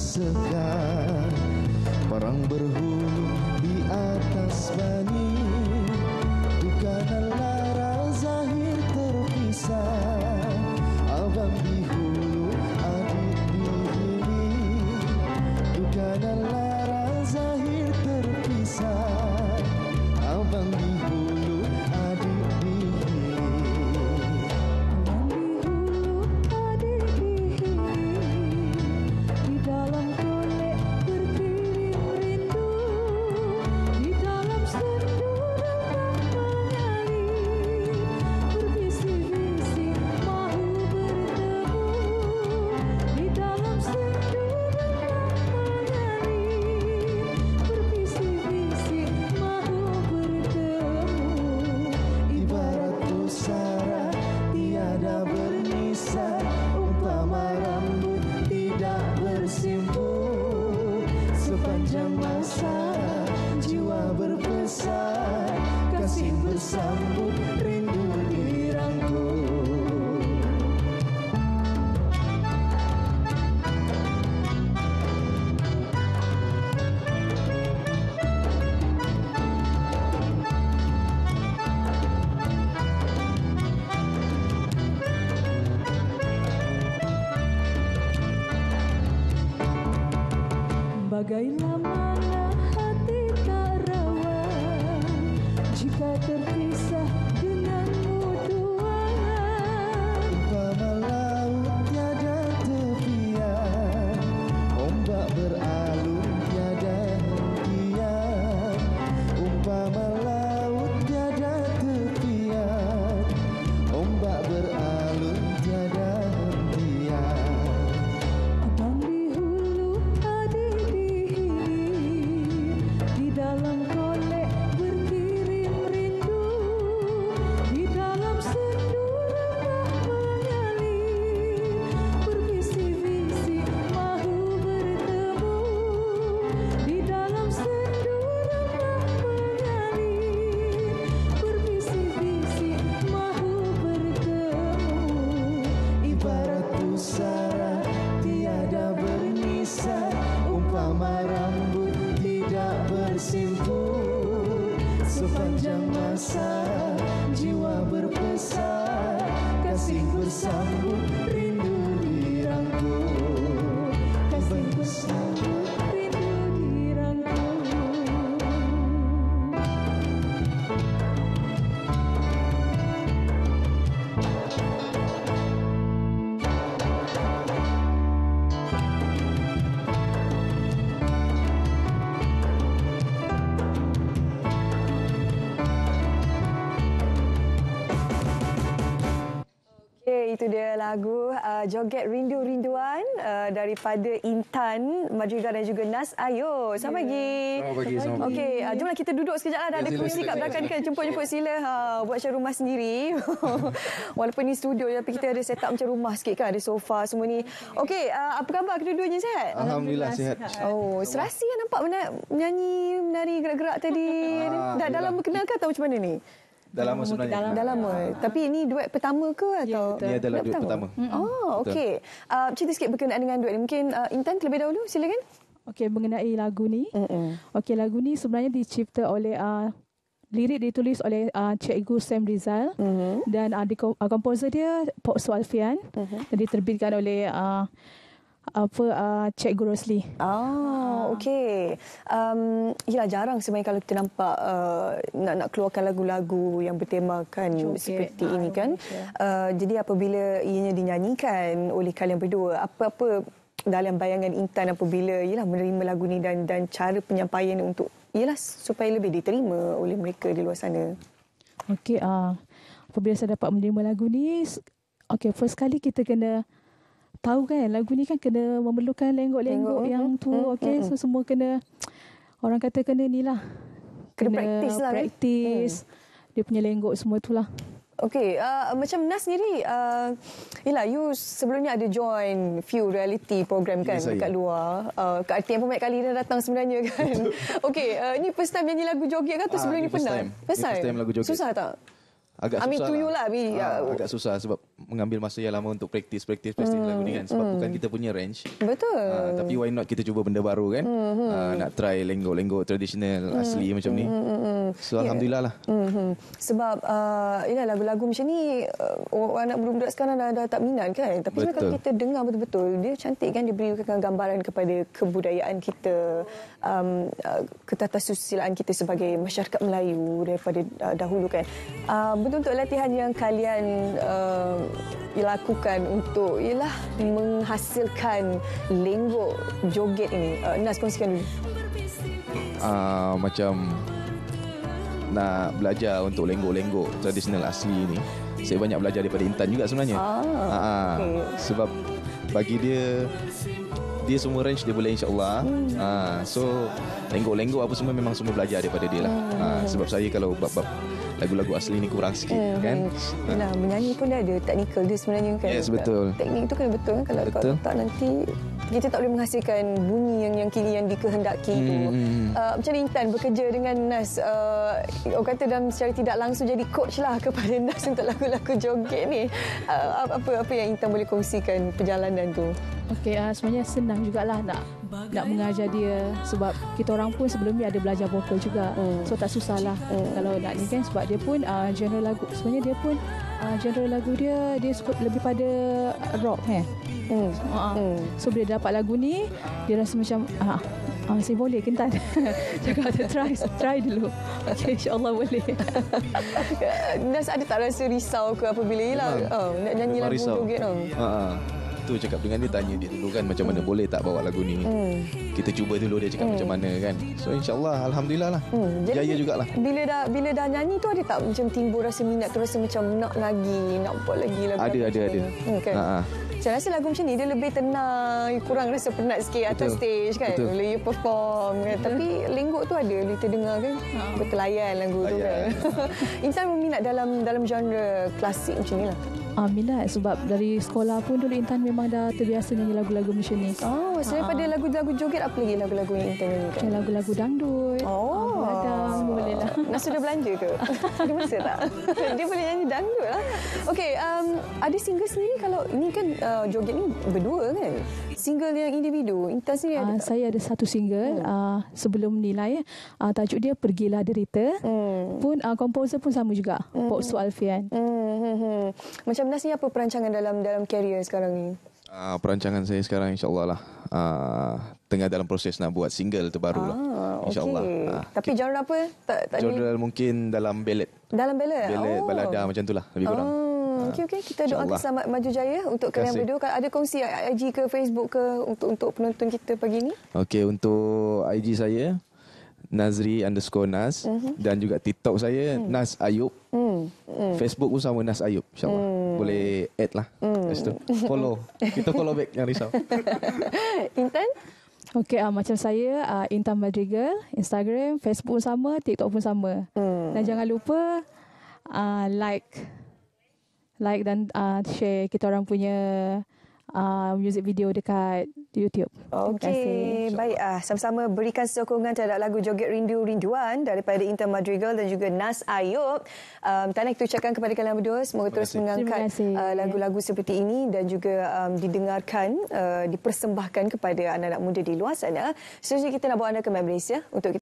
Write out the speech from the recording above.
Sekar Perang berhulu di atas bani Bagailah mana itu dia lagu uh, Joget Rindu Rinduan uh, daripada Intan, Madrigal dan juga Nas. Ayo, selamat pagi. Selamat pagi, selamat pagi. Okey, uh, jomlah kita duduk sekejap lah. Dah Ya, ada sila, kat belakang sila. kan. Jemput-jemput sila. Ha, buat macam rumah sendiri. Walaupun ni studio tapi kita ada set up macam rumah sikit kan. Ada sofa semua ni. Okey, uh, apa khabar kedua-duanya sihat? Alhamdulillah sihat. Oh, serasi yang nampak menyanyi, menari, gerak-gerak tadi. Ah, Dah dalam berkenal ke atau macam mana ni? Dah lama sebenarnya. Dah lama. Tapi ini duet pertama ke atau? Ini adalah duet pertama. Oh, okey. Uh, cerita sikit berkenaan dengan duet ni. Mungkin uh, Intan terlebih dahulu, silakan. Okey, mengenai lagu ni. Okey, lagu ni sebenarnya dicipta oleh uh, lirik ditulis oleh uh, Cikgu Sam Rizal Mm-hmm. dan uh, di, uh, komposer dia Pok Sualfian Mhm. dan diterbitkan oleh uh, apa uh, Cikgu Rosli. Ah, okey. Um, yalah jarang sebenarnya kalau kita nampak uh, nak nak keluarkan lagu-lagu yang bertemakan Joget. seperti Ah, ini kan. Uh, jadi apabila ianya dinyanyikan oleh kalian berdua, apa-apa dalam bayangan Intan apabila yalah menerima lagu ni dan dan cara penyampaian untuk yalah supaya lebih diterima oleh mereka di luar sana. Okey, uh, apabila saya dapat menerima lagu ni, okey, first kali kita kena tahu kan lagu ni kan kena memerlukan lenggok-lenggok Lenggok, yang mm, tu, mm, okey, mm, so semua kena orang kata kena ni lah. Kena praktis lah, kan? Praktis. dia punya lenggok semua itulah. Okey, uh, macam Nas sendiri, uh, yelah, you sebelum ni ada join few reality program kan Ya, saya. dekat luar. Uh, Kak Atin pun banyak kali dah datang sebenarnya kan. Okey, uh, ni first time nyanyi lagu joget kan tu Ah, sebelum ni ni first pernah? time. First time lagu joget. Susah tak? Agak I mean, susah to you lah, Bi. Ah, Ya. agak susah sebab mengambil masa yang lama untuk praktis, praktis, praktis Hmm, lagu ni kan. Sebab bukan kita punya range. Betul. Ah, tapi why not kita cuba benda baru kan? Hmm, Ah, nak try lenggok-lenggok tradisional asli macam ni. Hmm, So alhamdulillah lah. Mm-hmm. Sebab uh, yalah, lagu-lagu macam ni uh, orang anak budak sekarang dah, dah tak minat kan. Tapi sebenarnya kalau Betul. kita dengar betul-betul dia cantik kan dia berikan gambaran kepada kebudayaan kita um, uh, ketatasusisilaan kita sebagai masyarakat Melayu daripada uh, dahulu kan. Uh, betul-betul latihan yang kalian uh, lakukan untuk ialah menghasilkan lenggok joget ini. Uh, Nas kongsikan dulu. Ah, macam nak belajar untuk lenggok-lenggok tradisional asli ni. Saya banyak belajar daripada Intan juga sebenarnya. Ah, Ah, okey. Sebab bagi dia dia semua range dia boleh insya-Allah. Hmm. Ah, so lenggok-lenggok apa semua memang semua belajar daripada dia lah. Hmm. Ah, sebab saya kalau bab-bab lagu-lagu asli ni kurang sikit kan. Yalah, menyanyi pun dia ada teknikal dia sebenarnya kan. Yes, betul. Teknik tu kena betul kan kalau Betul. kalau tak nanti kita tak boleh menghasilkan bunyi yang yang kini yang dikehendaki tu. Hmm. Uh, macam mana Intan bekerja dengan Nas uh, orang kata dalam secara tidak langsung jadi coach lah kepada Nas untuk lagu-lagu joget ni. Uh, apa apa yang Intan boleh kongsikan perjalanan tu? Okey, uh, sebenarnya senang jugalah nak nak mengajar dia sebab kita orang pun sebelum ni ada belajar vokal juga. Hmm. So tak susahlah kalau nak ni kan sebab dia pun uh, genre lagu sebenarnya dia pun uh, genre lagu dia dia suka lebih pada rock eh. Hmm. Uh, Hmm. So bila dia dapat lagu ni dia rasa macam ah Ah, saya boleh ke Intan? Cakap kata try, try dulu. Okay, insyaAllah boleh. Nas ada tak rasa risau ke apabila ialah Memang. uh, nak nyanyi lagu joget tu? Ha ah. Tu cakap dengan dia tanya dia dulu kan macam mana boleh tak bawa lagu ni. Hmm. Kita cuba dulu dia cakap macam mana kan. So insya-Allah alhamdulillah lah. Hmm, Jaya jugalah. Bila dah bila dah nyanyi tu ada tak macam timbul rasa minat tu rasa macam nak lagi, nak buat lagi lagu. Ada ada ada. Hmm, kan? Ha ah. Saya rasa lagu macam ni dia lebih tenang, kurang rasa penat sikit atas Betul. stage kan. Betul. Bila you perform kan. Tapi lenggok tu ada bila kita dengar kan. Bertelayan lagu tu kan. Layan. Intan minat dalam dalam genre klasik macam ni lah. Ah, minat sebab dari sekolah pun dulu Intan memang dah terbiasa nyanyi lagu-lagu macam ni. Oh, selain Ah. pada lagu-lagu joget apa lagi lagu-lagu yang Intan nyanyikan? Lagu-lagu dangdut. Oh, Beladang, boleh lah. Nak sudah belanja ke? Ada masa tak? Dia boleh nyanyi dangdut lah. Okey, um, ada single sendiri kalau ini kan uh, joget ni berdua kan? Single yang individu. Intan sendiri ada Uh, tak? saya ada satu single uh, sebelum ni lah ya. Uh, tajuk dia Pergilah Derita. Hmm. Pun uh, komposer pun sama juga. Pop Su Alfian. Hmm, hmm. Macam Nas ni apa perancangan dalam dalam karier sekarang ni? Ah, perancangan saya sekarang insya-Allah lah. Ah, tengah dalam proses nak buat single terbaru lah. Ah, Insya-Allah. okey. Ah, Tapi genre apa? Tak tak ni. Genre mungkin dalam ballad. Dalam ballad. Ballad, oh. balada macam tu lah lebih kurang. Oh, okey okey kita doakan InsyaAllah. selamat maju jaya untuk kalian berdua. Kalau Ada kongsi IG ke Facebook ke untuk untuk penonton kita pagi ni? Okey, untuk IG saya Nazri underscore Nas dan juga TikTok saya Nas Ayub. Hmm. Facebook pun sama Nas Ayub insyaAllah. Boleh add lah. Lepas tu follow. Kita follow back jangan risau. Intan? Okey, uh, macam saya uh, Intan Madrigal, Instagram, Facebook pun sama, TikTok pun sama. Hmm. Dan jangan lupa uh, like like dan uh, share kita orang punya uh, music video dekat YouTube. Terima kasih. Okey, baik ah sama-sama berikan sokongan terhadap lagu Joget Rindu Rinduan daripada Intan Madrigal dan juga Nas Ayub. Um, tak nak kita ucapkan kepada kalian berdua semoga terus mengangkat uh, lagu-lagu seperti ini dan juga um, didengarkan, uh, dipersembahkan kepada anak-anak muda di luar sana. Seterusnya kita nak bawa anda ke Malaysia untuk